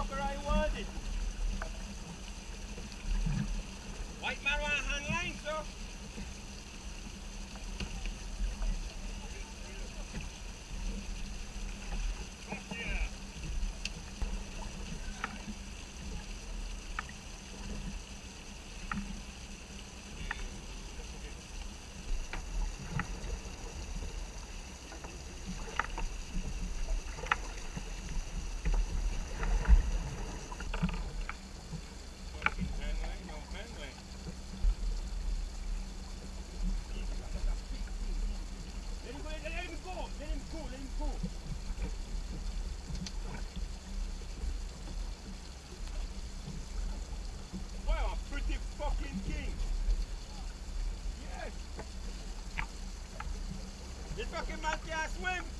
fucker I wanted. Fucking man can't swim.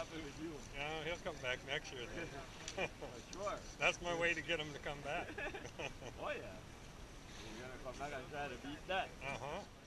happy with you. No, he'll come back next year then. Sure. That's my way to get him to come back. Oh yeah. You're gonna come back and try to beat that. Uh huh.